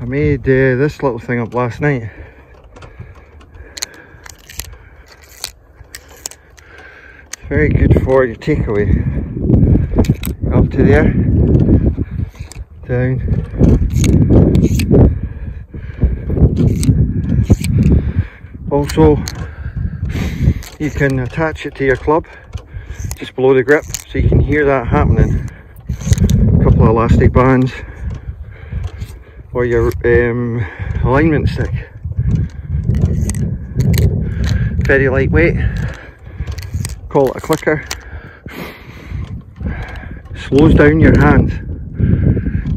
I made uh, this little thing up last night. It's very good for your takeaway. Up to there, down. Also, you can attach it to your club just below the grip so you can hear that happening. A couple of elastic bands or your um, alignment stick. Very lightweight, call it a clicker. Slows down your hand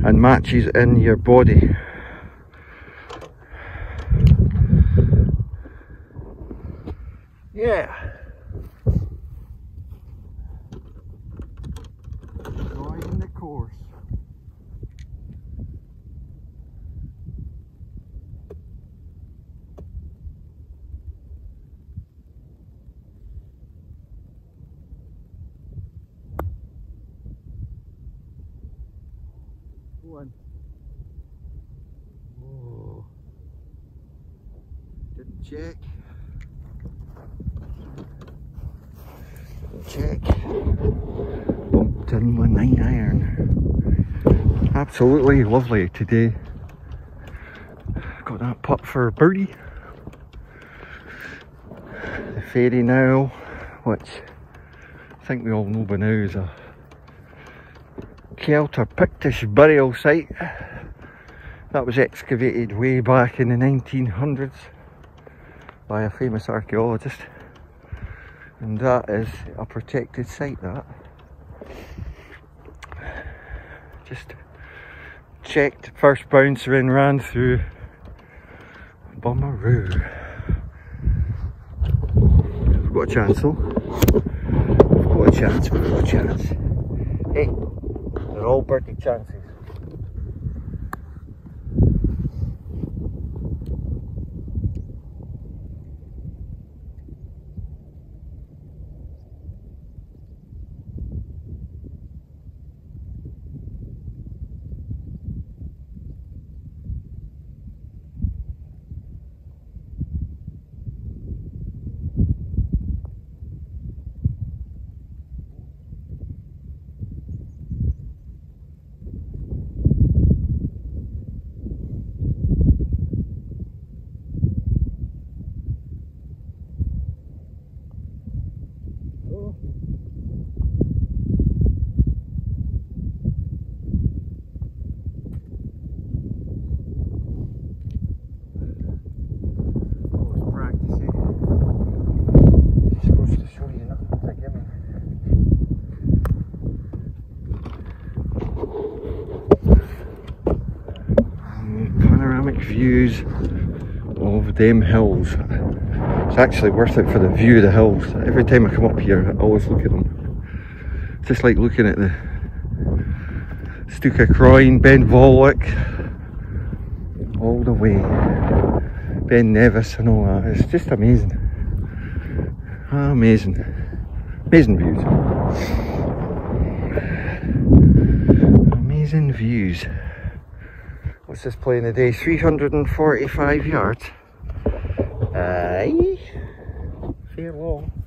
and matches in your body. Yeah. Enjoying the course. One. Oh. Didn't check. check. Bumped in with nine iron. Absolutely lovely today. Got that putt for birdie. The Fairy now, which I think we all know by now is a Celtic Pictish burial site. That was excavated way back in the 1900s by a famous archaeologist. And that is a protected site that. Just checked first bouncer and ran through. Bummeroo. We've got a chance though. We've got a chance we've got a chance. Hey they're all birdie chances views of them hills. It's actually worth it for the view of the hills. Every time I come up here, I always look at them. It's just like looking at the Stuc a' Chroin, Ben Vorlich, all the way. Ben Nevis and all that. It's just amazing. Amazing. Amazing views. Amazing views. What's this playing today? 345 yards. Aye. Fair long.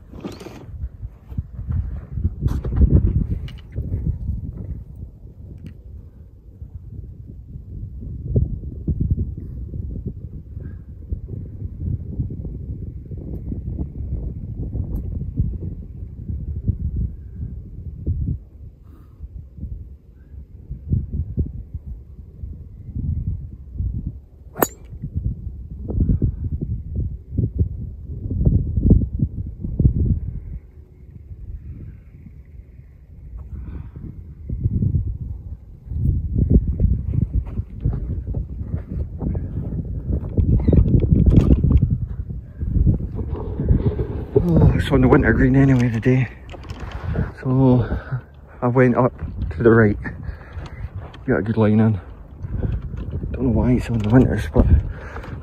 It's on the winter green anyway today. So I went up to the right. Got a good line in. Don't know why it's on the winters, but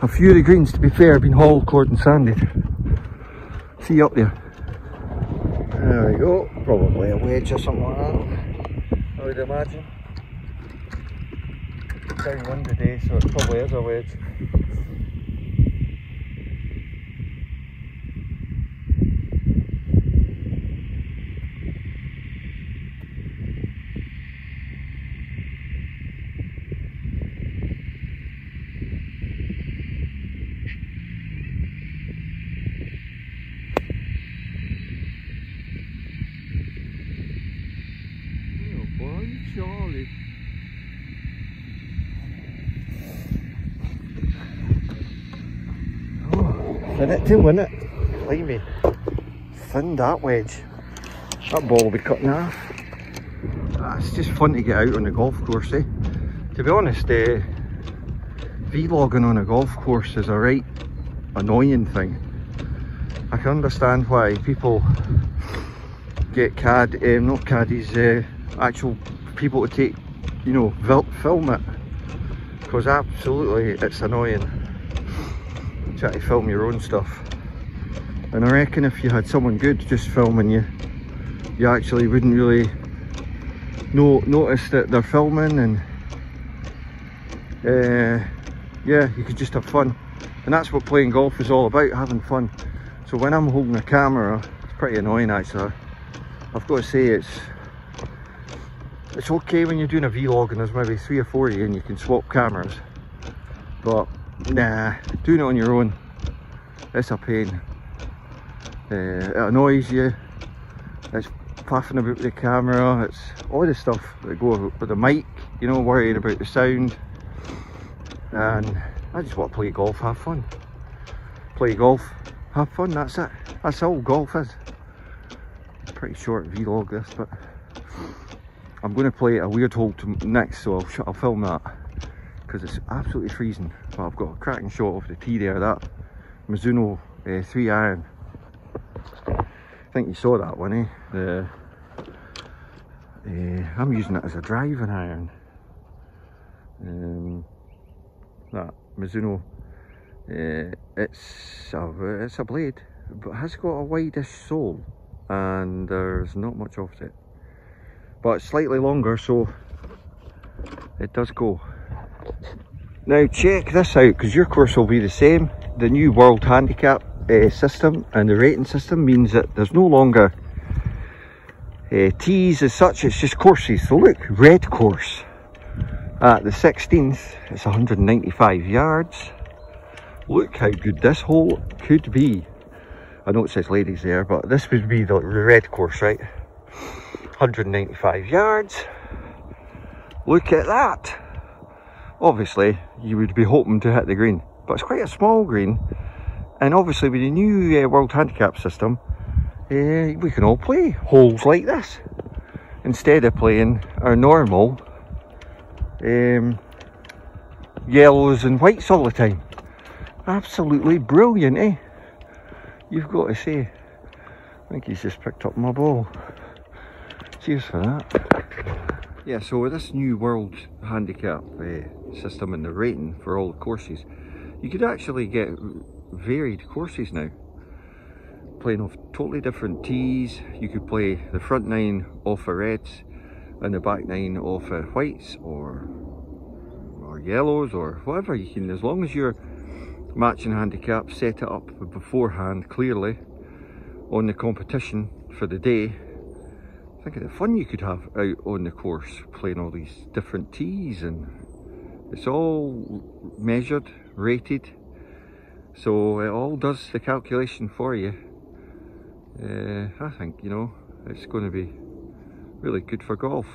a few of the greens to be fair have been hauled, cored and sanded. See you up there. There we go. Probably a wedge or something like that. I would imagine. downwind today, so it probably is a wedge. Thin it too, wasn't it? Blimey. Thin that wedge. That ball will be cut in half. Ah, it's just fun to get out on the golf course, eh? To be honest, uh, vlogging on a golf course is a right annoying thing. I can understand why people get cad, um, not caddies, uh, actual people to take, you know, film it. Because absolutely it's annoying to film your own stuff. And I reckon if you had someone good just filming you, you actually wouldn't really know, notice that they're filming and uh, yeah, you could just have fun. And that's what playing golf is all about, having fun. So when I'm holding a camera, it's pretty annoying actually. I've got to say it's it's okay when you're doing a vlog and there's maybe three or four of you and you can swap cameras but nah doing it on your own. It's a pain. Uh, it annoys you. It's puffing about the camera. It's all the stuff that go with the mic you know worrying about the sound. And I just want to play golf have fun. Play golf have fun that's it. That's all golf is. Pretty short vlog this but I'm going to play a weird hole next, so I'll, I'll film that because it's absolutely freezing. But I've got a cracking shot of the tee there, that Mizuno uh, 3 iron. I think you saw that one, eh? The, uh, I'm using it as a driving iron. Um, that Mizuno, uh, it's, a, it's a blade, but has got a wideish sole and there's not much offset but it's slightly longer so it does go now check this out because your course will be the same. The new world handicap uh, system and the rating system means that there's no longer uh, tees as such. It's just courses. So look red course. At the 16th it's 195 yards. Look how good this hole could be. I know it says ladies there but this would be the red course right? 195 yards. Look at that. Obviously, you would be hoping to hit the green, but it's quite a small green. And obviously, with the new uh, World Handicap system, uh, we can all play holes like this instead of playing our normal um, yellows and whites all the time. Absolutely brilliant, eh? You've got to say. I think he's just picked up my ball. Cheers for that. Yeah, so with this new World Handicap uh, system and the rating for all the courses, you could actually get varied courses now. Playing off totally different tees, you could play the front nine off of reds and the back nine off of whites or or yellows or whatever you can, as long as you're matching handicap, set it up beforehand clearly on the competition for the day Think of the fun you could have out on the course playing all these different tees and it's all measured, rated so it all does the calculation for you. Uh, I think, you know, it's going to be really good for golf.